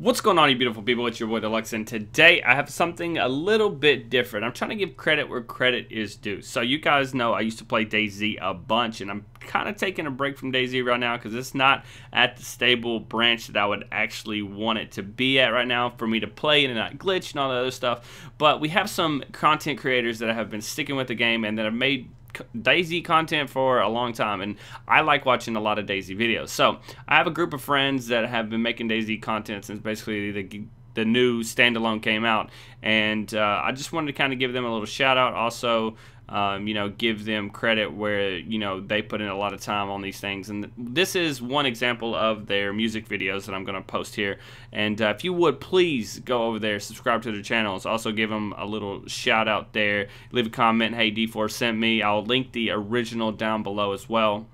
What's going on, you beautiful people? It's your boy Deluxe, and today I have something a little bit different. I'm trying to give credit where credit is due. So you guys know I used to play DayZ a bunch, and I'm kind of taking a break from DayZ right now because it's not at the stable branch that I would actually want it to be at right now for me to play and not glitch and all that other stuff. But we have some content creators that have been sticking with the game and that have made DayZ content for a long time, and I like watching a lot of DayZ videos. So I have a group of friends that have been making DayZ content since basically the the new standalone came out, and uh, I just wanted to kind of give them a little shout out. Also, um, you know, give them credit where, you know, they put in a lot of time on these things. And this is one example of their music videos that I'm going to post here. And uh, if you would, please go over there, subscribe to their channels. Also give them a little shout out there. Leave a comment, hey, D4 sent me. I'll link the original down below as well.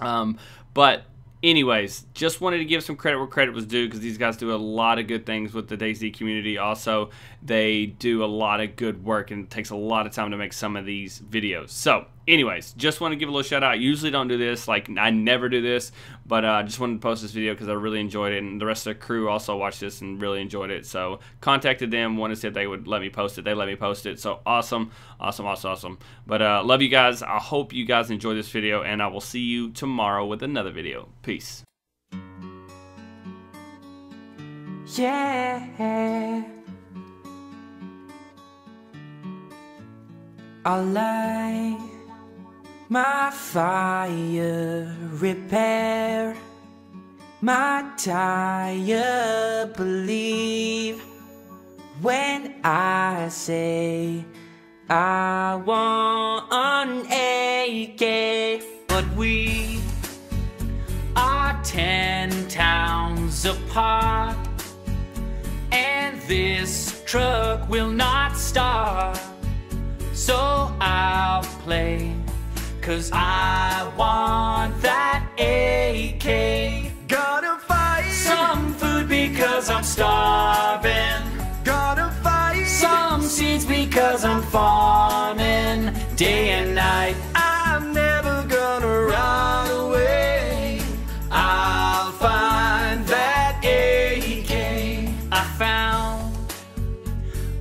Um, but anyways, just wanted to give some credit where credit was due because these guys do a lot of good things with the DayZ community. Also, they do a lot of good work and it takes a lot of time to make some of these videos. So, anyways, just want to give a little shout out. I usually don't do this, like I never do this, but I uh, just wanted to post this video because I really enjoyed it, and the rest of the crew also watched this and really enjoyed it. So contacted them, wanted to see if they would let me post it. They let me post it. So awesome, awesome, awesome, awesome. But uh, love you guys. I hope you guys enjoy this video, and I will see you tomorrow with another video. Peace. Yeah. I light my fire, repair my tire. Believe when I say I want an AK, but we are ten towns apart, and this truck will not start. So I'll play, cause I want that AK. Gotta fight Some food because I'm starving. Gotta fight Some seeds because I'm farming. Day and night, I'm never gonna run away I'll find that AK. I found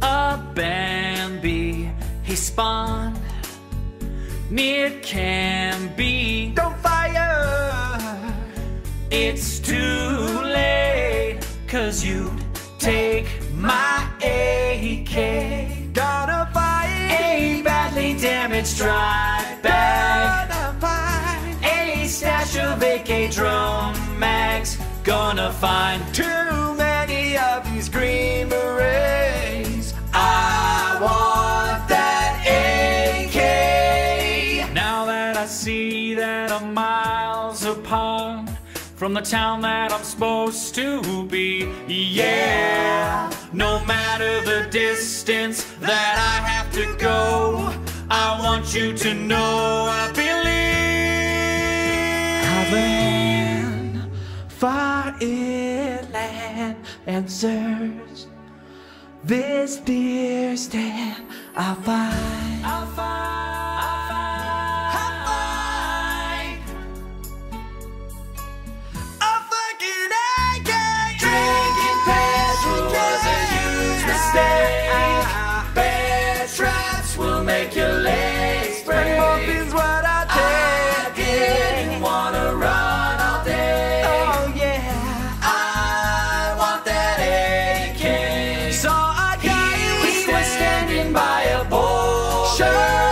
a Bambi. He spawned near Canby. Don't fire It's too late, cause you'd take my AK. Gotta fight A badly damaged dry bag. Gotta fight A stash of AK drum mags. Gonna find Too apart from the town that I'm supposed to be, yeah. No matter the distance that I have to go, I want you to know I believe. I ran far inland and searched this deer stand I find I'll find, I'll find. Boulder.